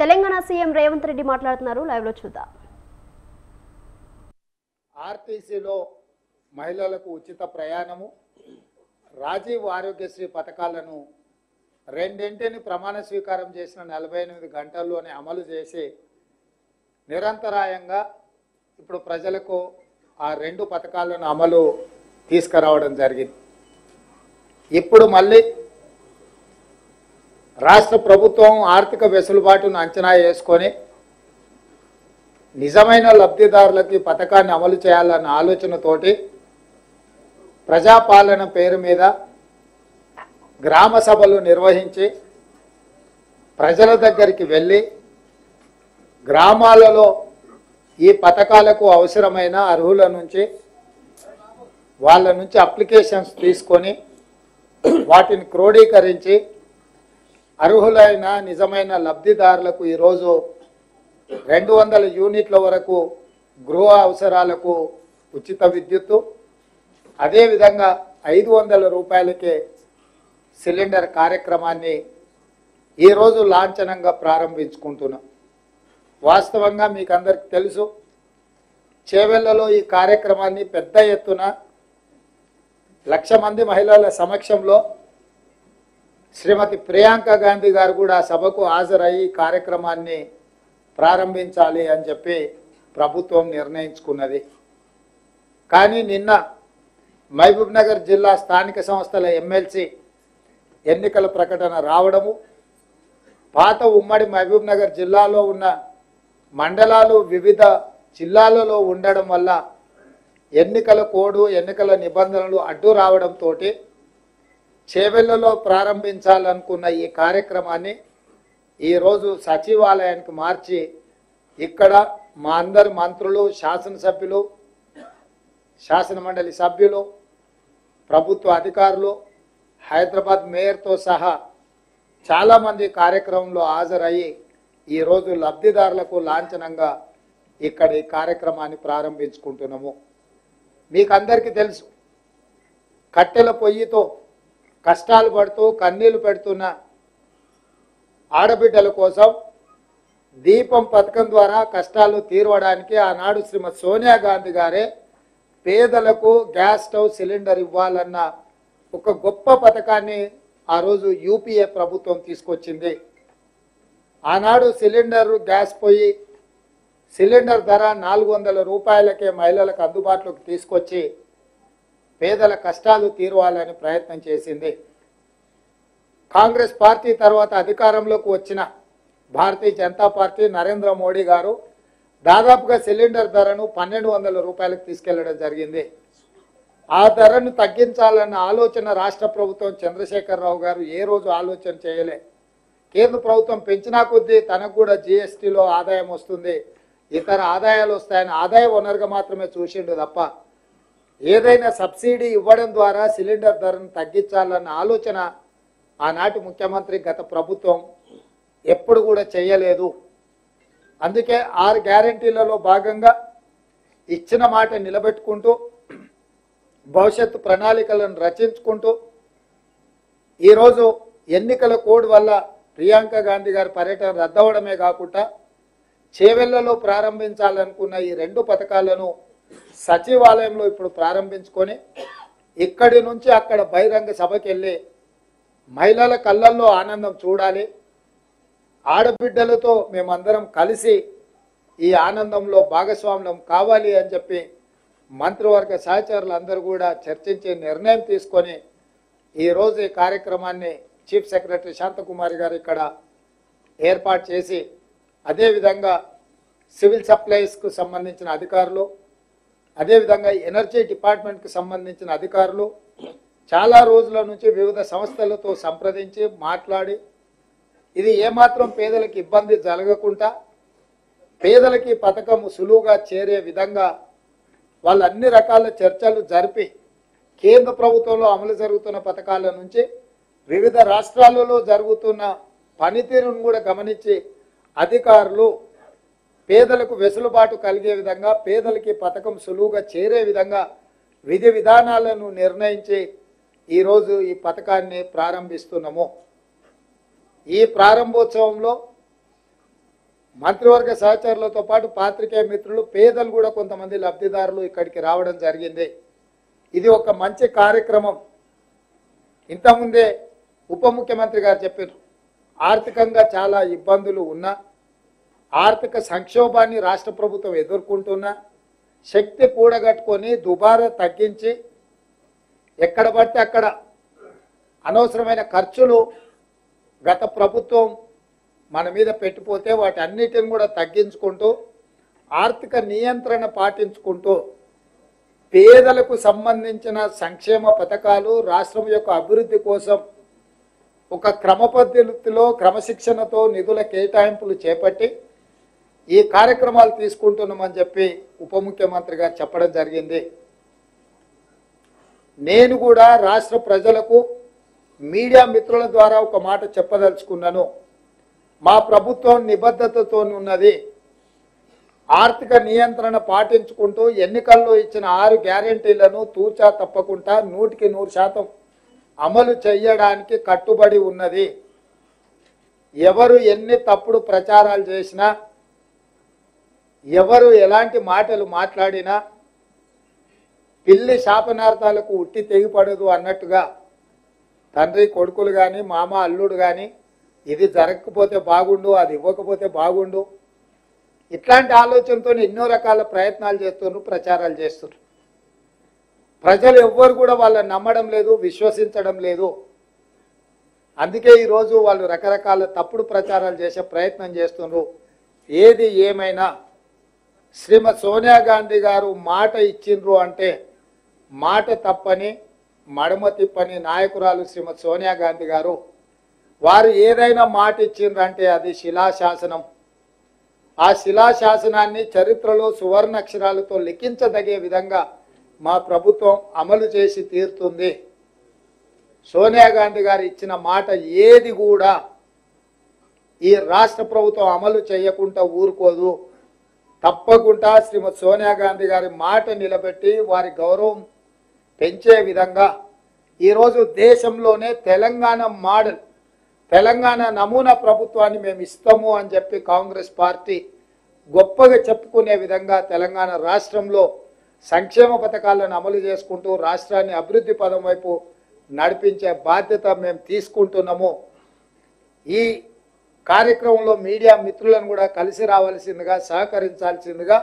Telangana CM Revanth Reddy మాట్లాడుతున్నారు. లైవ్లో చూద్దాం. ఆర్టీసీలో మహిళలకు ఉచిత ప్రయాణము రాజీవ్ ఆరోగ్యశ్రీ పథకాలను రెండింటిని ప్రమాణ స్వీకారం చేసిన నలభై ఎనిమిది గంటల్లోనే అమలు చేసి నిరంతరాయంగా ఇప్పుడు ప్రజలకు ఆ రెండు పథకాలను అమలు తీసుకురావడం జరిగింది. ఇప్పుడు మళ్ళీ రాష్ట్ర ప్రభుత్వం ఆర్థిక వెసులుబాటును అంచనా వేసుకొని నిజమైన లబ్ధిదారులకి ఈ పథకాన్ని అమలు చేయాలన్న ఆలోచనతోటి ప్రజాపాలన పేరు మీద గ్రామ సభలు నిర్వహించి ప్రజల దగ్గరికి వెళ్ళి గ్రామాలలో ఈ పథకాలకు అవసరమైన అర్హుల నుంచి వాళ్ళ నుంచి అప్లికేషన్స్ తీసుకొని వాటిని క్రోడీకరించి అర్హులైన నిజమైన లబ్ధిదారులకు ఈరోజు రెండు వందల యూనిట్ల వరకు గృహ అవసరాలకు ఉచిత విద్యుత్తు అదేవిధంగా ఐదు వందల రూపాయలకే సిలిండర్ కార్యక్రమాన్ని ఈరోజు లాంఛనంగా ప్రారంభించుకుంటున్నాం. వాస్తవంగా మీకు అందరికి తెలుసు చేవెళ్ళలో ఈ కార్యక్రమాన్ని పెద్ద ఎత్తున లక్ష మంది మహిళల సమక్షంలో శ్రీమతి ప్రియాంక గాంధీ గారు కూడా సభకు హాజరయ్యి కార్యక్రమాన్ని ప్రారంభించాలి అని చెప్పి ప్రభుత్వం నిర్ణయించుకున్నది. కానీ నిన్న మహబూబ్నగర్ జిల్లా స్థానిక సంస్థల ఎమ్మెల్సీ ఎన్నికల ప్రకటన రావడము పాత ఉమ్మడి మహబూబ్నగర్ జిల్లాలో ఉన్న మండలాలు వివిధ జిల్లాలలో ఉండడం వల్ల ఎన్నికల కోడు ఎన్నికల నిబంధనలు అడ్డు రావడంతో చేవెళ్ళలో ప్రారంభించాలనుకున్న ఈ కార్యక్రమాన్ని ఈరోజు సచివాలయానికి మార్చి ఇక్కడ మా అందరి మంత్రులు శాసనసభ్యులు శాసనమండలి సభ్యులు ప్రభుత్వ అధికారులు హైదరాబాద్ మేయర్తో సహా చాలామంది కార్యక్రమంలో హాజరయ్యి ఈరోజు లబ్ధిదారులకు లాంఛనంగా ఇక్కడ ఈ కార్యక్రమాన్ని ప్రారంభించుకుంటున్నాము. మీకు అందరికీ తెలుసు కట్టెల పొయ్యితో కష్టాలు పడుతూ కన్నీళ్ళు పెడుతున్న ఆడబిడ్డల కోసం దీపం పథకం ద్వారా కష్టాలు తీరవడానికి ఆనాడు శ్రీమతి సోనియా గాంధీ గారే పేదలకు గ్యాస్ స్టవ్ సిలిండర్ ఇవ్వాలన్న ఒక గొప్ప పథకాన్ని ఆ రోజు యూపీఏ ప్రభుత్వం తీసుకొచ్చింది. ఆనాడు సిలిండర్ గ్యాస్ పొయ్యి సిలిండర్ ధర నాలుగు వందల రూపాయలకే మహిళలకు అందుబాటులోకి తీసుకొచ్చి పేదల కష్టాలు తీరవాలని ప్రయత్నం చేసింది. కాంగ్రెస్ పార్టీ తర్వాత అధికారంలోకి వచ్చిన భారతీయ జనతా పార్టీ నరేంద్ర మోడీ గారు దాదాపుగా సిలిండర్ ధరను పన్నెండు వందల రూపాయలకు తీసుకెళ్ళడం జరిగింది. ఆ ధరను తగ్గించాలన్న ఆలోచన రాష్ట్ర ప్రభుత్వం చంద్రశేఖరరావు గారు ఏ రోజు ఆలోచన చేయలే. కేంద్ర ప్రభుత్వం పెంచినా కొద్దీ తనకు కూడా జిఎస్టీలో ఆదాయం వస్తుంది. ఇతర ఆదాయాలు వస్తాయని ఆదాయ వనరుగా మాత్రమే చూసిండు తప్ప ఏదైనా సబ్సిడీ ఇవ్వడం ద్వారా సిలిండర్ ధరను తగ్గించాలన్న ఆలోచన ఆనాటి ముఖ్యమంత్రి గత ప్రభుత్వం ఎప్పుడు కూడా చేయలేదు. అందుకే ఆరు గ్యారంటీలలో భాగంగా ఇచ్చిన మాట నిలబెట్టుకుంటూ భవిష్యత్తు ప్రణాళికలను రచించుకుంటూ ఈరోజు ఎన్నికల కోడ్ వల్ల ప్రియాంక గాంధీ గారి పర్యటన రద్దవడమే కాకుండా చేవెళ్ళలో ప్రారంభించాలనుకున్న ఈ రెండు పథకాలను సచివాలయంలో ఇప్పుడు ప్రారంభించుకొని ఇక్కడి నుంచి అక్కడ బహిరంగ సభకి వెళ్ళి మహిళల కళ్ళల్లో ఆనందం చూడాలి. ఆడబిడ్డలతో మేమందరం కలిసి ఈ ఆనందంలో భాగస్వామ్యం కావాలి అని చెప్పి మంత్రివర్గ సహచరులు అందరూ కూడా చర్చించి నిర్ణయం తీసుకొని ఈరోజు ఈ కార్యక్రమాన్ని చీఫ్ సెక్రటరీ శాంతకుమారి గారు ఇక్కడ ఏర్పాటు చేసి అదేవిధంగా సివిల్ సప్లైస్కు సంబంధించిన అధికారులు అదేవిధంగా ఎనర్జీ డిపార్ట్మెంట్కి సంబంధించిన అధికారులు చాలా రోజుల నుంచి వివిధ సంస్థలతో సంప్రదించి మాట్లాడి ఇది ఏమాత్రం పేదలకు ఇబ్బంది జరగకుండా పేదలకి పథకం సులువుగా చేరే విధంగా వాళ్ళు అన్ని రకాల చర్చలు జరిపి కేంద్ర ప్రభుత్వంలో అమలు జరుగుతున్న పథకాల నుంచి వివిధ రాష్ట్రాలలో జరుగుతున్న పనితీరును కూడా గమనించి అధికారులు పేదలకు వెసులుబాటు కలిగే విధంగా పేదలకి పథకం సులువుగా చేరే విధంగా విధి విధానాలను నిర్ణయించి ఈరోజు ఈ పథకాన్ని ప్రారంభిస్తున్నాము. ఈ ప్రారంభోత్సవంలో మంత్రివర్గ సహచరులతో పాటు పాత్రికేయ మిత్రులు పేదలు కూడా కొంతమంది లబ్ధిదారులు ఇక్కడికి రావడం జరిగింది. ఇది ఒక మంచి కార్యక్రమం. ఇంతకుముందే ఉప ముఖ్యమంత్రి గారు చెప్పారు ఆర్థికంగా చాలా ఇబ్బందులు ఉన్నా ఆర్థిక సంక్షోభాన్ని రాష్ట్ర ప్రభుత్వం ఎదుర్కొంటున్నా శక్తి కూడగట్టుకొని దుబారా తగ్గించి ఎక్కడ పడితే అక్కడ అనవసరమైన ఖర్చులు గత ప్రభుత్వం మన మీద పెట్టిపోతే వాటి అన్నిటిని కూడా తగ్గించుకుంటూ ఆర్థిక నియంత్రణ పాటించుకుంటూ పేదలకు సంబంధించిన సంక్షేమ పథకాలు రాష్ట్రం యొక్క అభివృద్ధి కోసం ఒక క్రమ పద్ధతిలో క్రమశిక్షణతో నిధుల కేటాయింపులు చేపట్టి ఈ కార్యక్రమాలు తీసుకుంటున్నామని చెప్పి ఉప ముఖ్యమంత్రి గారు చెప్పడం జరిగింది. నేను కూడా రాష్ట్ర ప్రజలకు మీడియా మిత్రుల ద్వారా ఒక మాట చెప్పదలుచుకున్నాను. మా ప్రభుత్వం నిబద్ధతతో ఉన్నది. ఆర్థిక నియంత్రణ పాటించుకుంటూ ఎన్నికల్లో ఇచ్చిన ఆరు గ్యారంటీలను తూచా తప్పకుండా నూటికి నూరు శాతం అమలు చేయడానికి కట్టుబడి ఉన్నది. ఎవరు ఎన్ని తప్పుడు ప్రచారాలు చేసినా ఎవరు ఎలాంటి మాటలు మాట్లాడినా పిల్లి శాపనార్థాలకు ఉట్టి తెగిపడదు అన్నట్టుగా తండ్రి కొడుకులు కానీ మామ అల్లుడు కానీ ఇది జరగకపోతే బాగుండు అది ఇవ్వకపోతే బాగుండు. ఇట్లాంటి ఆలోచనతో ఎన్నో రకాల ప్రయత్నాలు చేస్తున్నారు ప్రచారాలు చేస్తున్నారు ప్రజలు ఎవ్వరు కూడా వాళ్ళని నమ్మడం లేదు విశ్వసించడం లేదు. అందుకే ఈరోజు వాళ్ళు రకరకాల తప్పుడు ప్రచారాలు చేసే ప్రయత్నం చేస్తున్నారు ఏది ఏమైనా శ్రీమతి సోనియా గాంధీ గారు మాట ఇచ్చిండ్రు అంటే మాట తప్పని మడమ తిప్పని నాయకురాలు శ్రీమతి సోనియా గాంధీ గారు వారు ఏదైనా మాట ఇచ్చిండ్రు అంటే అది శిలాశాసనం. ఆ శిలాశాసనాన్ని చరిత్రలో సువర్ణ అక్షరాలతో లిఖించదగే విధంగా మా ప్రభుత్వం అమలు చేసి తీరుతుంది. సోనియా గాంధీ గారు ఇచ్చిన మాట ఏది కూడా ఈ రాష్ట్ర ప్రభుత్వం అమలు చేయకుండా ఊరుకోదు. తప్పకుండా శ్రీమతి సోనియా గాంధీ గారి మాట నిలబెట్టి వారి గౌరవం పెంచే విధంగా ఈరోజు దేశంలోనే తెలంగాణ మోడల్ తెలంగాణ నమూనా ప్రభుత్వాన్ని మేము ఇస్తాము అని చెప్పి కాంగ్రెస్ పార్టీ గొప్పగా చెప్పుకునే విధంగా తెలంగాణ రాష్ట్రంలో సంక్షేమ పథకాలను అమలు చేసుకుంటూ రాష్ట్రాన్ని అభివృద్ధి పదం వైపు నడిపించే బాధ్యత మేము తీసుకుంటున్నాము. ఈ కార్యక్రమంలో మీడియా మిత్రులను కూడా కలిసి రావాల్సిందిగా సహకరించాల్సిందిగా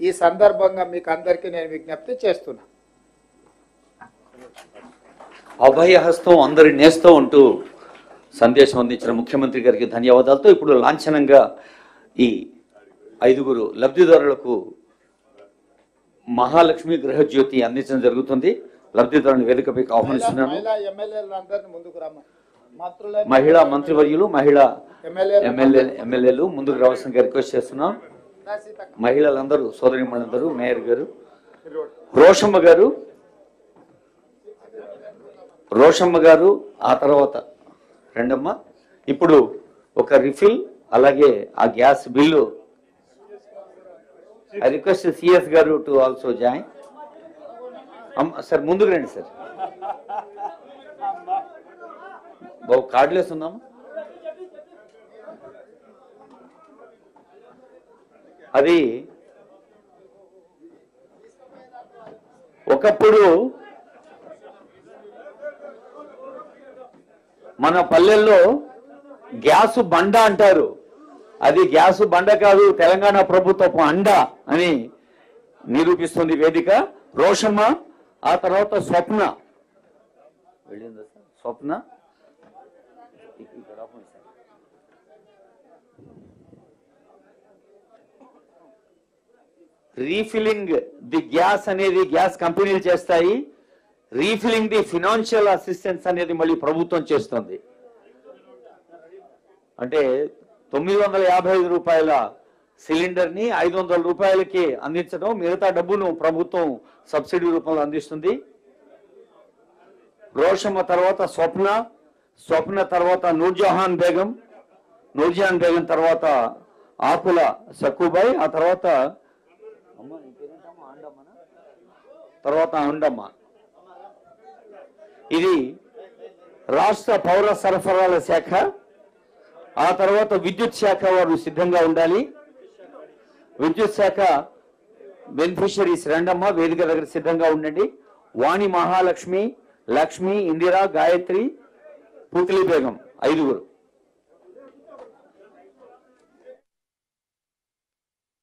ఈ సందర్భంగా మీకు అందరికీ నేను విజ్ఞప్తి చేస్తున్నా. అభయహస్తం అందరి నేస్తం అంటూ సందేశం అందించిన ముఖ్యమంత్రి గారికి ధన్యవాదాలతో ఇప్పుడు లాంఛనంగా ఈ ఐదుగురు లబ్ధిదారులకు మహాలక్ష్మి గృహజ్యోతి అందించడం జరుగుతుంది. లబ్ధిదారుని వేదికపైకి ఆహ్వానిస్తున్నాను. మహిళా మంత్రివర్యులు మహిళా ఎమ్మెల్యేలు ఎమ్మెల్యే ఎమ్మెల్యేలు ముందుకు రావాల్సిన రిక్వెస్ట్ చేస్తున్నాం. మహిళలందరూ సోదరి మనందరూ మేయర్ గారు రోషమ్మ గారు రోషమ్మ గారు ఆ తర్వాత రెండమ్మ. ఇప్పుడు ఒక రిఫిల్ అలాగే ఆ gas bill. I request C గారు టు ఆల్సో జాయిన్. సార్ ముందుకు రండి సార్. బాబు కార్డులు వేస్తున్నాము అది ఒకప్పుడు మన పల్లెల్లో గ్యాసు బండ అంటారు. అది గ్యాసు బండ కాదు తెలంగాణ ప్రభుత్వపు అండ అని నిరూపిస్తుంది వేదిక. రోషమ్మ ఆ తర్వాత స్వప్న. వెళ్ళిందా స్వప్న ఇక్కడ ఆపండి సార్. రీఫిలింగ్ ది గ్యాస్ అనేది గ్యాస్ కంపెనీలు చేస్తాయి. రీఫిలింగ్ ది ఫినాన్షియల్ అసిస్టెన్స్ అనేది మళ్ళీ ప్రభుత్వం చేస్తుంది. అంటే తొమ్మిది వందల యాభై ఐదు రూపాయల సిలిండర్ని ఐదు వందల రూపాయలకి అందించడం మిగతా డబ్బును ప్రభుత్వం సబ్సిడీ రూపంలో అందిస్తుంది. రోషమ్మ తర్వాత స్వప్న స్వప్న తర్వాత నూర్జహాన్ బేగం నూర్జహాన్ బేగం తర్వాత ఆకుల సక్కుబాయ్ ఆ తర్వాత తర్వాత అండమ్మ ఇది రాష్ట్ర పౌర సరఫరాల శాఖ ఆ తర్వాత విద్యుత్ శాఖ వారు సిద్ధంగా ఉండాలి. విద్యుత్ శాఖ బెనిఫిషరీస్ రెండమ్మ వేదిక దగ్గర సిద్ధంగా ఉండండి. వాణి మహాలక్ష్మి లక్ష్మి ఇందిరా గాయత్రి పుతిలి బేగం ఐదుగురు.